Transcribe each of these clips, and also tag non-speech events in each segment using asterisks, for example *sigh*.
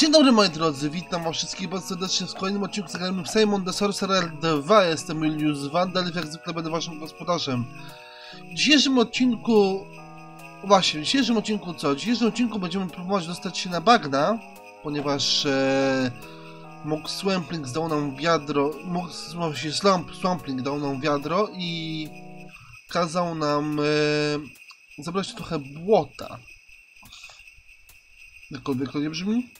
Dzień dobry moi drodzy, witam was wszystkich bardzo serdecznie w kolejnym odcinku zagramy w Simon the Sorcerer 2. Jestem Julius Vandal jak zwykle będę waszym gospodarzem. W dzisiejszym odcinku... Właśnie, w dzisiejszym odcinku co? W dzisiejszym odcinku będziemy próbować dostać się na bagna, ponieważ e, mógł Swampling dał nam wiadro, mógł się Slump, Swampling dał nam wiadro i kazał nam e, zabrać trochę błota. Jakkolwiek to nie brzmi.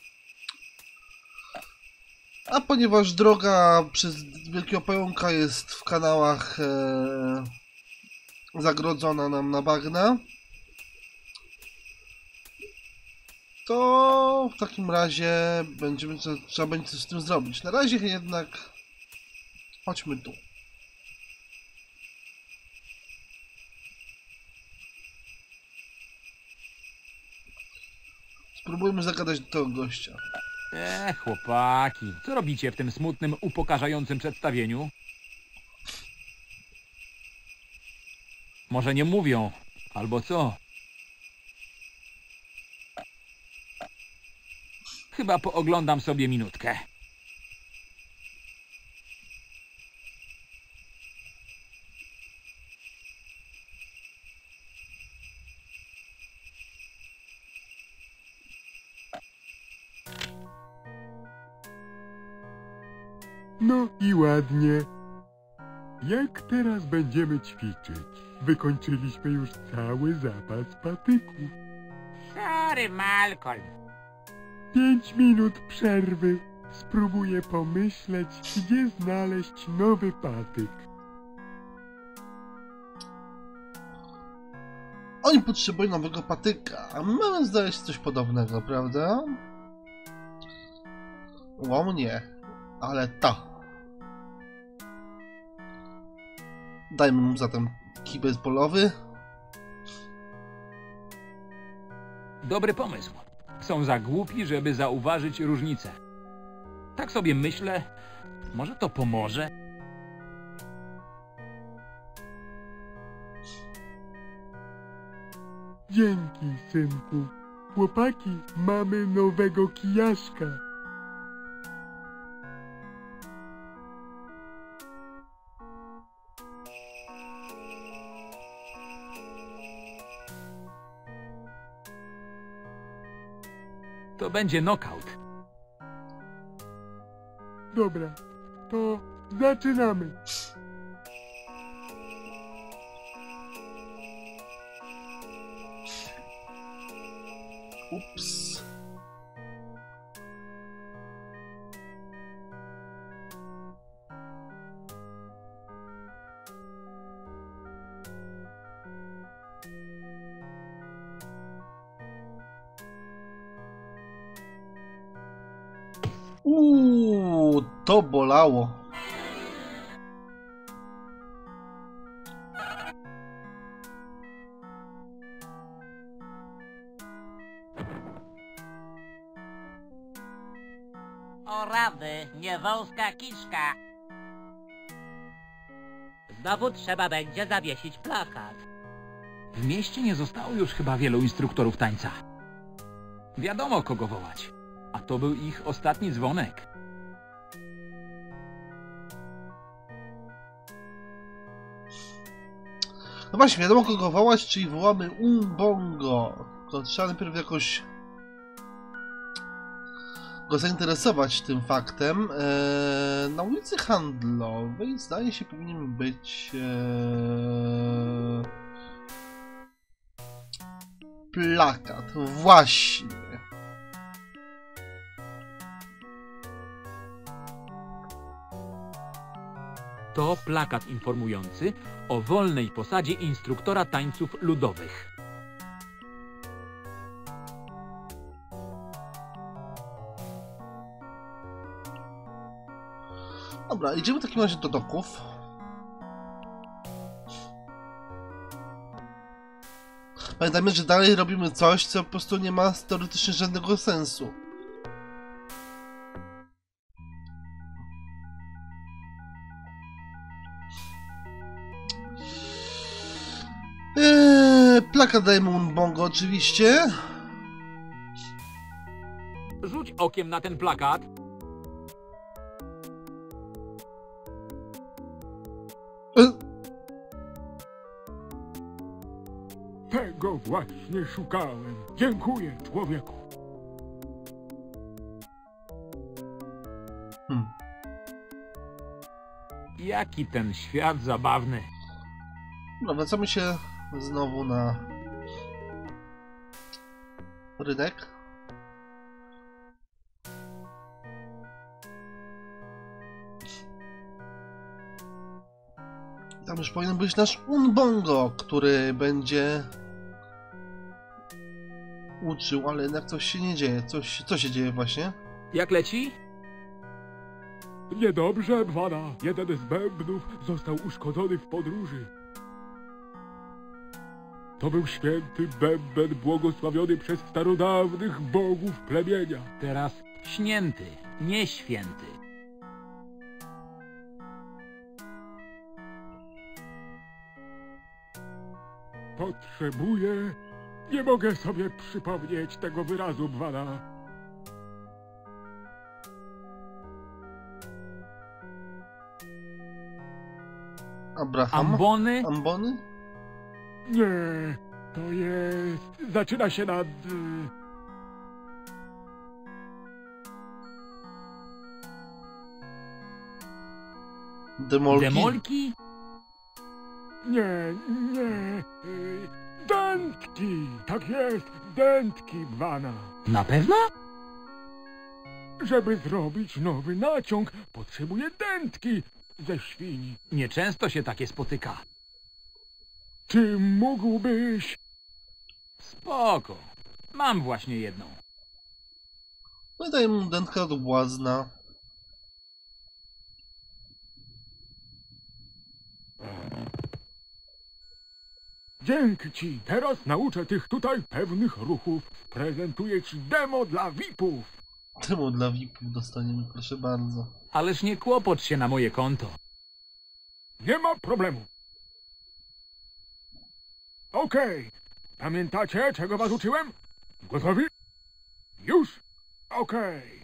A ponieważ droga przez Wielkiego Pająka jest w kanałach e, zagrodzona nam na bagna, to w takim razie będziemy, trzeba będzie coś z tym zrobić. Na razie jednak chodźmy tu. Spróbujmy zagadać do tego gościa. E, chłopaki, co robicie w tym smutnym, upokarzającym przedstawieniu? Może nie mówią, albo co? Chyba pooglądam sobie minutkę. I ładnie. Jak teraz będziemy ćwiczyć? Wykończyliśmy już cały zapas patyków. Sorry, Malcolm. Pięć minut przerwy. Spróbuję pomyśleć, gdzie znaleźć nowy patyk. Oni potrzebują nowego patyka, a my mamy znaleźć coś podobnego, prawda? Łom nie, ale to. Dajmy mu zatem kij baseballowy. Dobry pomysł. Są za głupi, żeby zauważyć różnicę. Tak sobie myślę, może to pomoże? Dzięki, synku. Chłopaki, mamy nowego kijaszka. Będzie knockout. Dobra, to zaczynamy. Ups. Bolało. O rady, nie wąska kiszka. Znowu trzeba będzie zawiesić plakat. W mieście nie zostało już chyba wielu instruktorów tańca. Wiadomo kogo wołać. A to był ich ostatni dzwonek. No właśnie, wiadomo kogo wołać, czyli wołamy Umbongo. To trzeba najpierw jakoś go zainteresować tym faktem. Eee, na ulicy Handlowej zdaje się powinien być eee, plakat. Właśnie. To plakat informujący o wolnej posadzie instruktora tańców ludowych. Dobra, idziemy w takim razie do doków. Pamiętajmy, że dalej robimy coś, co po prostu nie ma teoretycznie żadnego sensu. Dajmy Bongo oczywiście. Rzuć okiem na ten plakat. E, Tego właśnie szukałem. Dziękuję, człowieku. Hmm. Jaki ten świat zabawny. No, wracamy się znowu na rynek. Tam już powinien być nasz Unbongo, który będzie uczył, ale jednak coś się nie dzieje. Coś, co się dzieje właśnie? Jak leci? Niedobrze, Bwana. Jeden z bębnów został uszkodzony w podróży. To był święty bęben błogosławiony przez starodawnych bogów plemienia. Teraz śnięty, nie święty. Potrzebuję... Nie mogę sobie przypomnieć tego wyrazu, Bwana. Abraham? Ambony? Ambony? Nie, to jest... Zaczyna się na... D... Demolki? Demolki? Nie, nie... y, Dętki! Tak jest, dętki, Bwana. Na pewno? Żeby zrobić nowy naciąg, potrzebuję dętki ze świni. Nieczęsto się takie spotyka. Czy mógłbyś... Spoko. Mam właśnie jedną. No i daj mu dętka od błazna. Dzięki ci, teraz nauczę tych tutaj pewnych ruchów. Prezentuję ci demo dla VIP-ów. Temu dla VIP-ów dostaniemy, proszę bardzo. Ależ nie kłopocz się na moje konto. Nie ma problemu. Okej. Pamiętacie, czego was uczyłem? Gotowi? Już? Okej.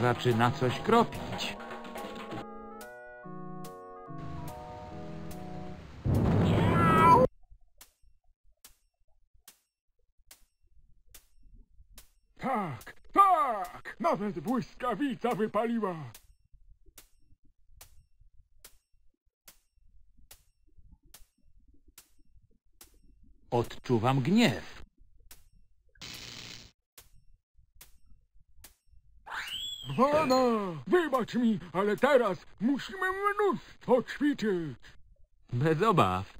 Zaczyna coś kropić. Tak, tak! Nawet błyskawica wypaliła. Odczuwam gniew. Bwana, wybacz mi, ale teraz musimy mnóstwo ćwiczyć. Bez obaw.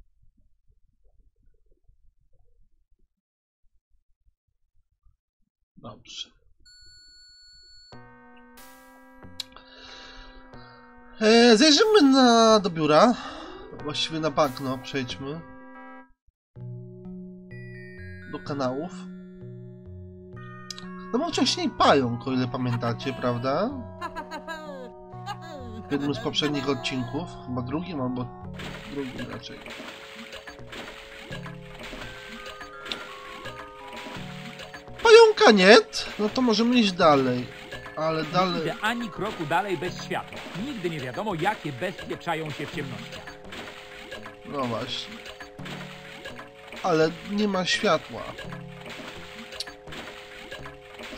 Dobrze. E, zajrzymy na, do biura. Właściwie na bagno przejdźmy. Do kanałów. No bo wcześniej pająk, o ile pamiętacie, prawda? W jednym z poprzednich odcinków. Chyba drugim albo drugim raczej. Pająka nie, no to możemy iść dalej. Ale Nie dalej... idę ani kroku dalej bez światła. Nigdy nie wiadomo, jakie bestie czają się w ciemnościach. No właśnie. Ale nie ma światła.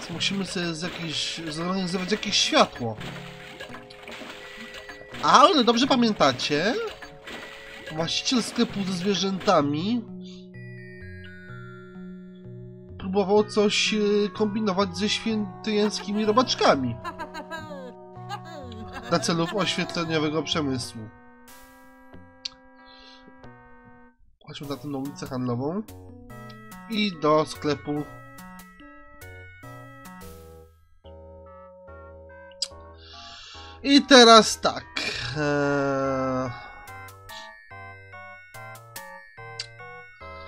Więc musimy sobie z jakiś, zorganizować jakieś światło. Ale dobrze pamiętacie? Właściciel sklepu ze zwierzętami próbował coś e, kombinować ze świętyjańskimi robaczkami *laughs* dla celów oświetleniowego przemysłu. Chodźmy na tę ulicę handlową i do sklepu. I teraz tak. Eee...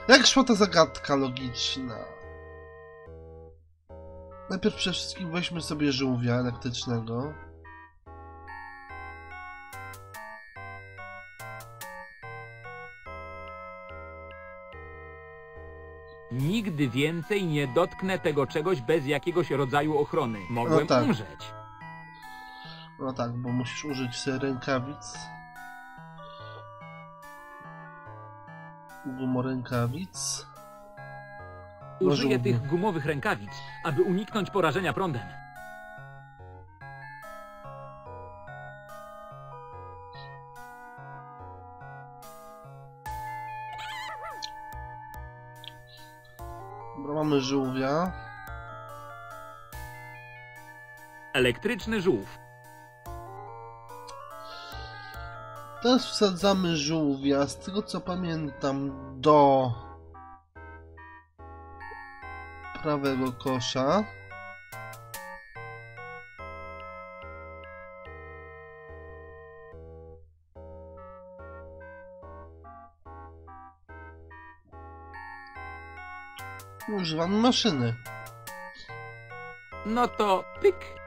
Jak szła ta zagadka logiczna? Najpierw przede wszystkim weźmy sobie żółwia elektrycznego. Nigdy więcej nie dotknę tego czegoś bez jakiegoś rodzaju ochrony. Mogłem No tak. umrzeć. No tak, bo musisz użyć sobie rękawic. Gumorękawic. Użyję tych gumowych rękawic, aby uniknąć porażenia prądem. Dobra, mamy żółwia. Elektryczny żółw. Teraz wsadzamy żółwia, z tego co pamiętam, do prawego kosza. I Używamy maszyny. No to pyk.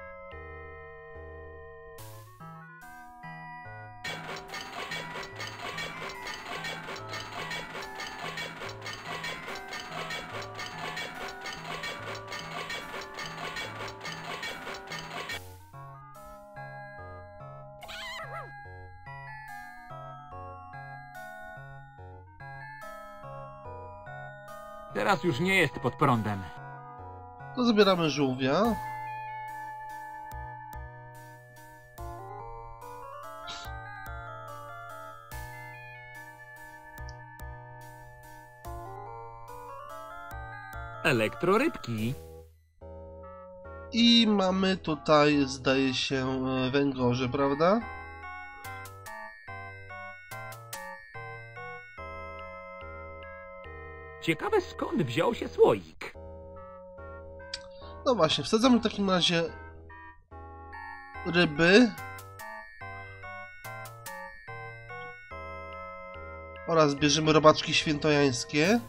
Teraz już nie jest pod prądem. To zabieramy żółwia. Elektrorybki. I mamy tutaj, zdaje się, e, węgorze, prawda? Ciekawe skąd wziął się słoik. No właśnie, wsadzamy w takim razie ryby. Oraz bierzemy robaczki świętojańskie.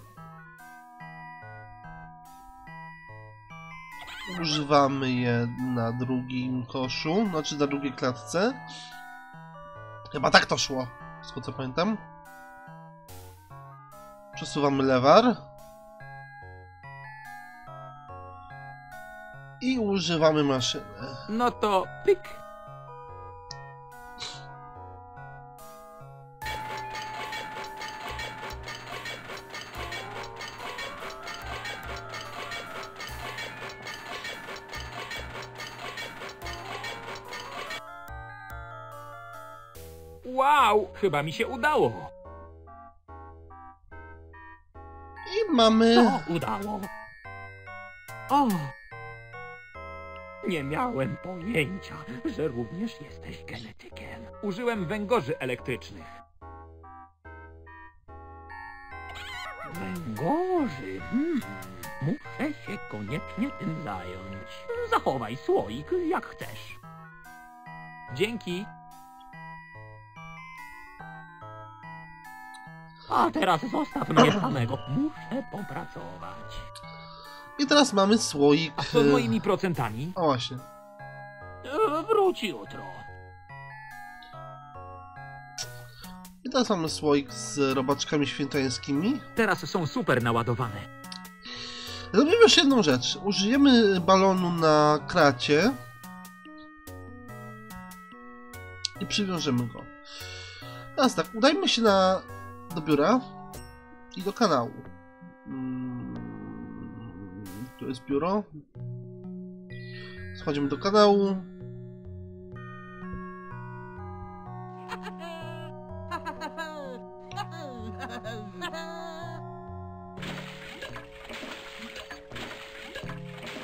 Używamy je na drugim koszu, znaczy na drugiej klatce. Chyba tak to szło, z co pamiętam. Przesuwamy lewar. I używamy maszyny. No to pyk. Wow, chyba mi się udało. Mamy... To udało. O! Nie miałem pojęcia, że również jesteś genetykiem. Użyłem węgorzy elektrycznych. Węgorzy? Hmm. Muszę się koniecznie tym zająć. Zachowaj słoik, jak chcesz. Dzięki. A teraz zostaw mnie samego. Muszę popracować. I teraz mamy słoik. A co z e, moimi procentami? O właśnie. E, Wróci jutro. I teraz mamy słoik z robaczkami świętojańskimi. Teraz są super naładowane. Robimy już jedną rzecz. Użyjemy balonu na kracie. I przywiążemy go. Teraz tak, udajmy się na, do biura i do kanału. Mm, Tu jest biuro. Schodzimy do kanału.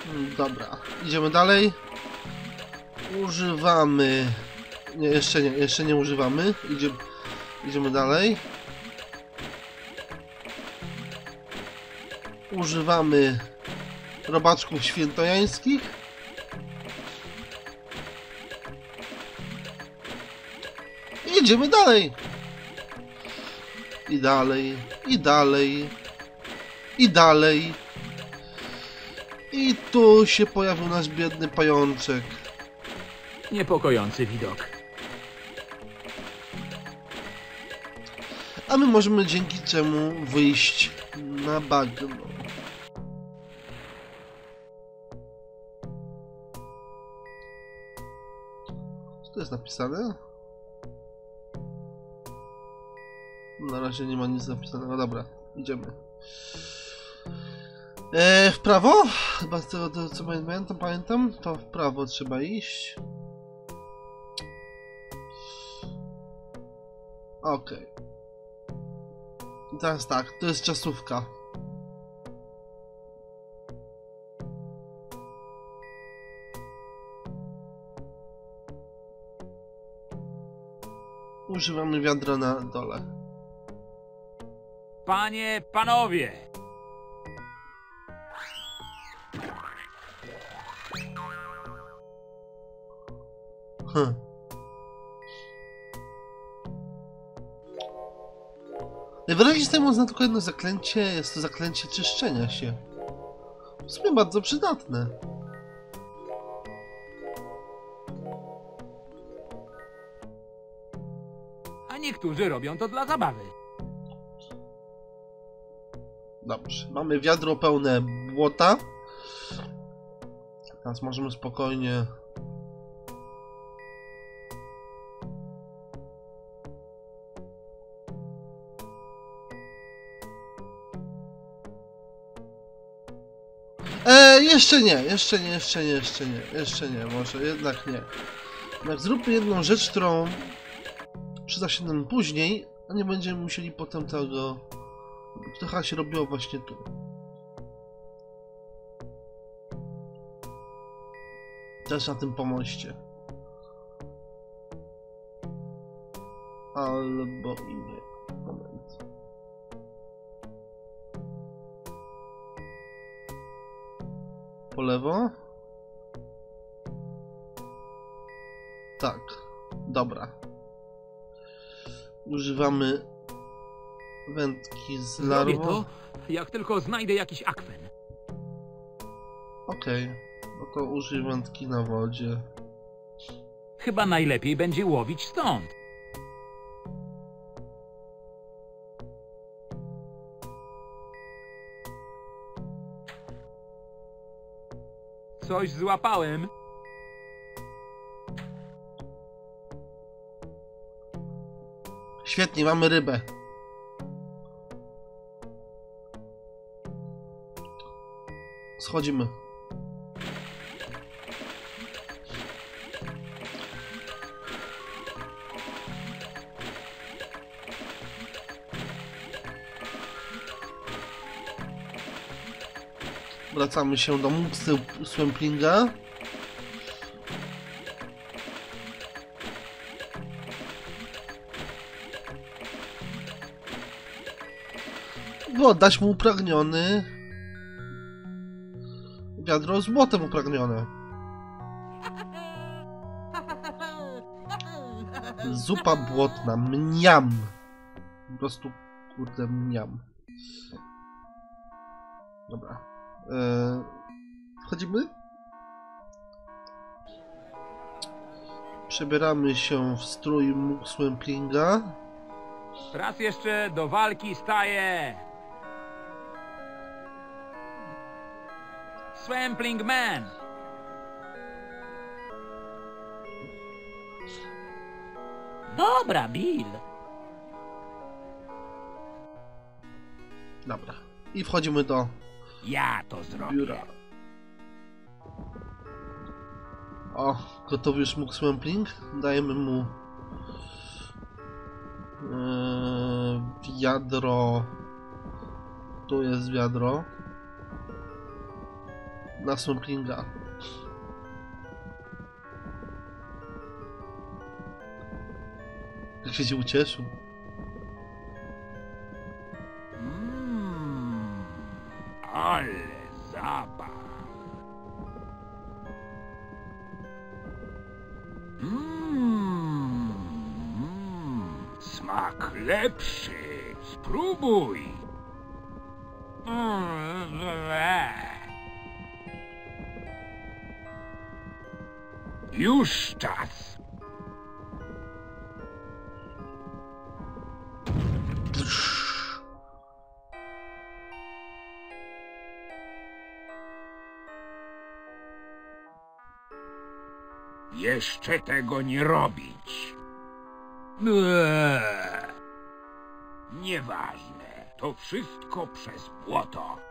Mm, Dobra, idziemy dalej. Używamy. Nie, jeszcze nie, jeszcze nie używamy. Idziemy, idziemy dalej. Używamy robaczków świętojańskich. I idziemy dalej. I dalej, i dalej. I dalej. I tu się pojawił nasz biedny pajączek. Niepokojący widok. A my możemy dzięki czemu wyjść na bagno. Jest napisane? Na razie nie ma nic napisanego. Dobra, idziemy. E, w prawo? Chyba z tego co pamiętam, pamiętam, to w prawo trzeba iść. Okej. I teraz tak, to jest czasówka. Używamy wiadra na dole. Panie, panowie! Hm. Najwyraźniej zdejmą zna tylko jedno zaklęcie, jest to zaklęcie czyszczenia się. W sumie bardzo przydatne. A niektórzy robią to dla zabawy. Dobrze, mamy wiadro pełne błota. Teraz możemy spokojnie... E, jeszcze nie, jeszcze nie, jeszcze nie, jeszcze nie, jeszcze nie, może jednak nie. Jednak zróbmy jedną rzecz, którą przyda się nam później, a nie będziemy musieli potem tego to chyba się robiło właśnie tu. Też na tym pomoście. Albo i nie. Moment. Po lewo? Tak. Dobra. Używamy wędki z larwą. to, jak tylko znajdę jakiś akwen. Okej, no to użyj wędki na wodzie. Chyba najlepiej będzie łowić stąd. Coś złapałem. Świetnie, mamy rybę. Schodzimy. Wracamy się do Muxy Swamplinga. Oddać mu upragniony wiadro z błotem upragnione. Zupa błotna, mniam. Po prostu, kurde, mniam. Dobra. Eee, wchodzimy? Przebieramy się w strój Muxwemplinga. Raz jeszcze do walki staje. Swampling Man. Dobra, Bill. Dobra. I wchodzimy do Ja to zrobię. biura. O, gotowy już mógł Swampling? Dajemy mu eee, wiadro. Tu jest wiadro. Na Swamplinga. Jak się ucieszył. Mmm, ale. Mmm, mm, smak lepszy. Spróbuj. Już czas. Jeszcze tego nie robić. Eee. Nieważne. To wszystko przez błoto.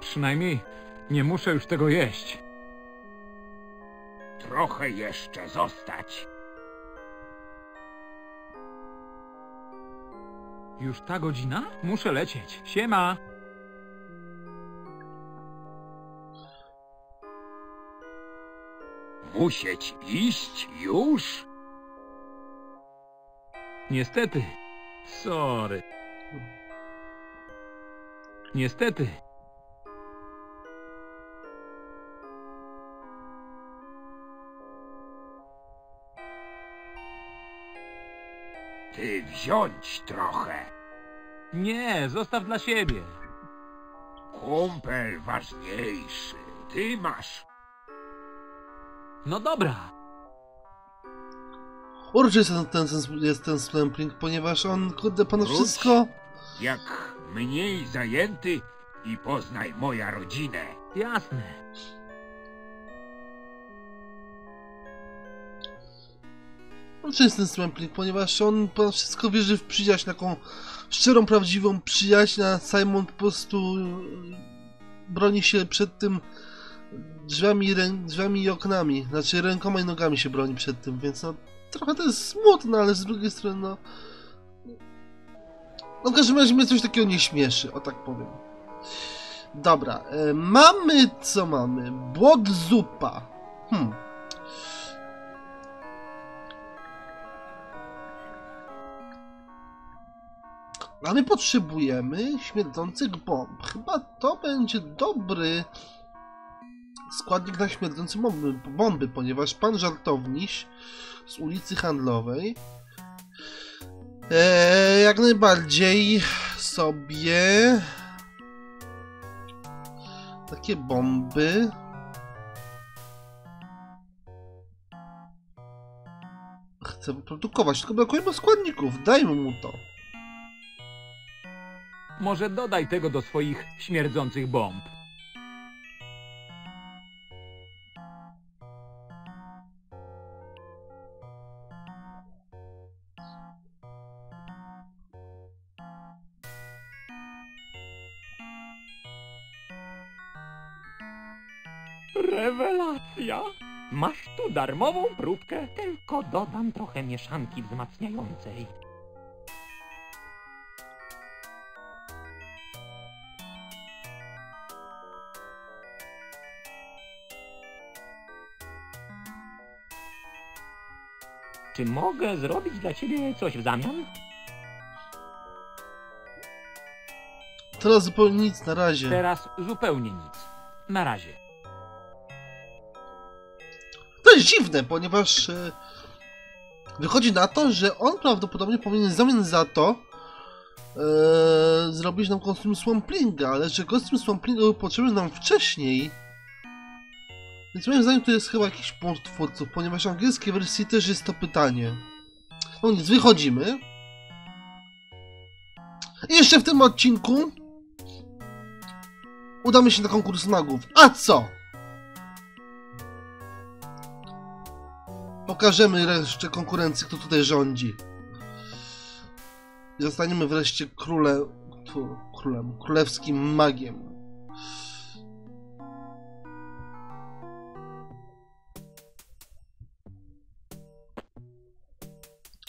Przynajmniej nie muszę już tego jeść. Trochę jeszcze zostać. Już ta godzina? Muszę lecieć. Siema! Musieć iść już? Niestety. Sorry. Niestety. Ty wziąć trochę. Nie, zostaw dla siebie. Kumpel ważniejszy. Ty masz. No dobra. Uroczy jest ten, ten, ten, jest ten Splampling, ponieważ on, kurde, ponad Wróć. wszystko... Jak mniej zajęty i poznaj moja rodzinę. Jasne. Ten Splampling, ponieważ on ponad wszystko wierzy w przyjaźń, taką szczerą, prawdziwą przyjaźń, a Simon po prostu e, broni się przed tym drzwiami, drzwiami i oknami. Znaczy rękoma i nogami się broni przed tym, więc no trochę to jest smutne, ale z drugiej strony no... No w każdym razie mnie coś takiego nie śmieszy, o tak powiem. Dobra, e, mamy co mamy? Błot zupa. Hmm. A my potrzebujemy śmierdzących bomb. Chyba to będzie dobry składnik na śmierdzące bomby, bomby ponieważ pan żartowniś z ulicy Handlowej e, jak najbardziej sobie takie bomby chce produkować, tylko brakuje mu składników, dajmy mu to. Może dodaj tego do swoich śmierdzących bomb. Rewelacja! Masz tu darmową próbkę, tylko dodam trochę mieszanki wzmacniającej. Czy mogę zrobić dla ciebie coś w zamian? Teraz zupełnie nic na razie. Teraz zupełnie nic. Na razie. To jest dziwne, ponieważ e, wychodzi na to, że on prawdopodobnie powinien w zamian za to e, zrobić nam kostium Swamplinga, ale że kostium Swamplinga był potrzebny nam wcześniej. Więc moim zdaniem to jest chyba jakiś błąd twórców, ponieważ w angielskiej wersji też jest to pytanie. No nic, wychodzimy. I jeszcze w tym odcinku udamy się na konkurs magów. A co? Pokażemy reszcie konkurencji, kto tutaj rządzi. Zostaniemy wreszcie króle, tu, królem, królewskim magiem.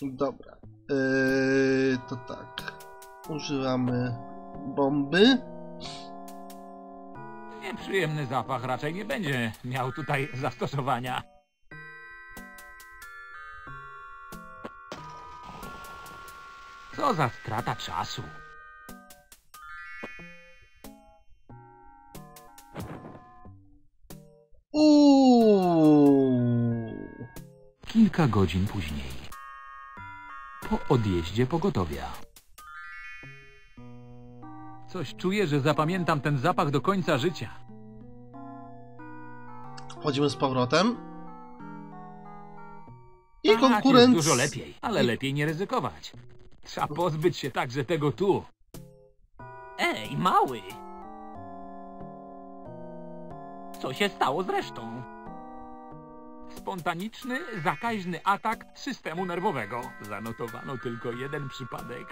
Dobra. Yy, to tak. Używamy bomby. Nieprzyjemny zapach raczej nie będzie miał tutaj zastosowania. Co za strata czasu. Uuu. Kilka godzin później. Po odjeździe pogotowia. Coś czuję, że zapamiętam ten zapach do końca życia. Wchodzimy z powrotem. I Tak, dużo lepiej, ale lepiej nie ryzykować. Trzeba pozbyć się także tego tu. Ej, mały! Co się stało z resztą? Spontaniczny, zakaźny atak systemu nerwowego. Zanotowano tylko jeden przypadek.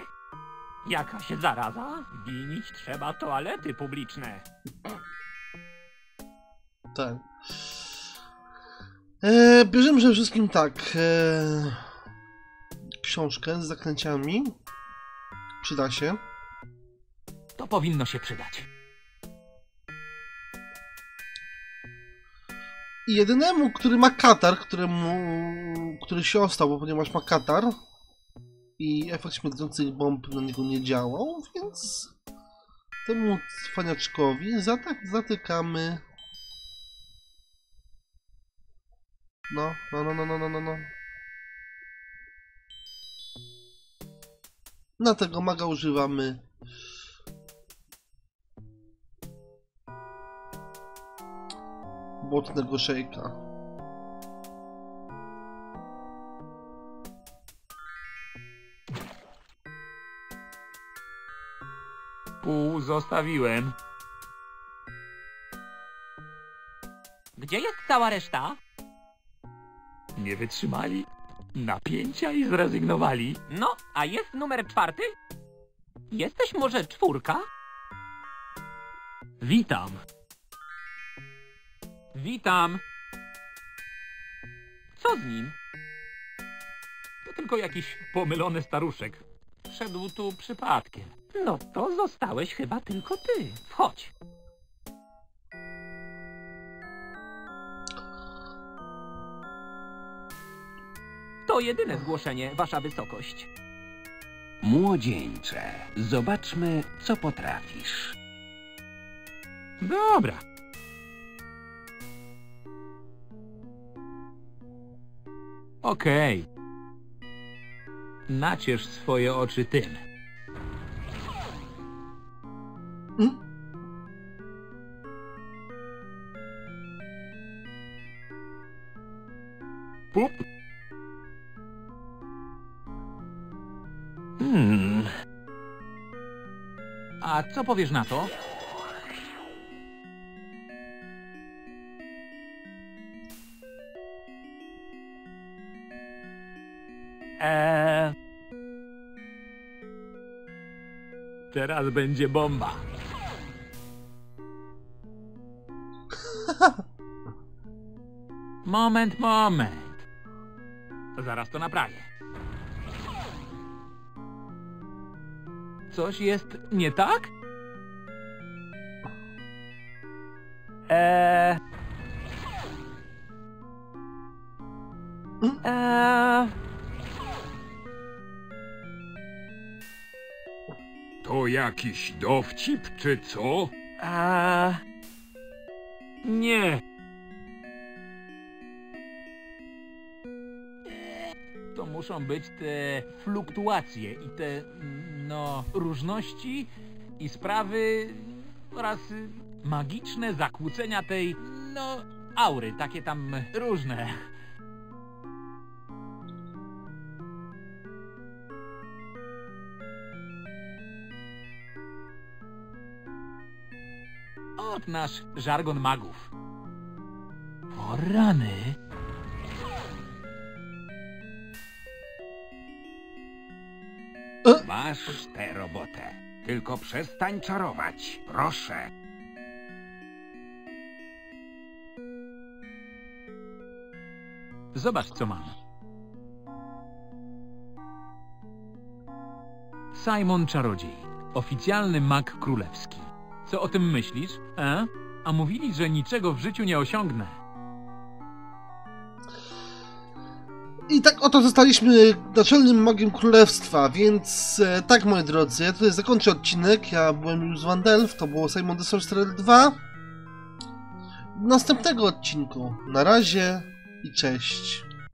Jakaś zaraza? Winić trzeba toalety publiczne. Tak. E, bierzemy przede wszystkim tak. E, książkę z zaklęciami. Przyda się. To powinno się przydać. I jedynemu, który ma katar, któremu, który się ostał, ponieważ ma katar i efekt śmierdzących bomb na niego nie działał, więc temu cwaniaczkowi zatak zatykamy. No, no, no, no, no, no, no, no. Na tego maga używamy błotnego szejka. Pół zostawiłem. Gdzie jest cała reszta? Nie wytrzymali napięcia i zrezygnowali. No, a jest numer czwarty? Jesteś może czwórka? Witam. Witam. Co z nim? To tylko jakiś pomylony staruszek. Wszedł tu przypadkiem. No to zostałeś chyba tylko ty. Wchodź. To jedyne zgłoszenie, wasza wysokość. Młodzieńcze, zobaczmy, co potrafisz. Dobra. Okej. Naciesz swoje oczy tym. Mm? Pup. Hmm, A co powiesz na to? Teraz będzie bomba. Moment, moment. Zaraz to naprawię. Coś jest nie tak? eee... Eee... To jakiś dowcip, czy co? Eee... Nie. To muszą być te fluktuacje i te, no, różności i sprawy oraz magiczne zakłócenia tej, no, aury, takie tam różne. Nasz żargon magów. O rany. masz tę robotę. Tylko przestań czarować, proszę. Zobacz, co mam. Simon Czarodziej. Oficjalny mag królewski. Co o tym myślisz? E? A mówili, że niczego w życiu nie osiągnę. I tak oto zostaliśmy naczelnym magiem królestwa, więc e, tak moi drodzy, ja tutaj zakończę odcinek, ja byłem już z Wandelf, to było Simon the Sorcerer 2. Do następnego odcinku. Na razie i cześć.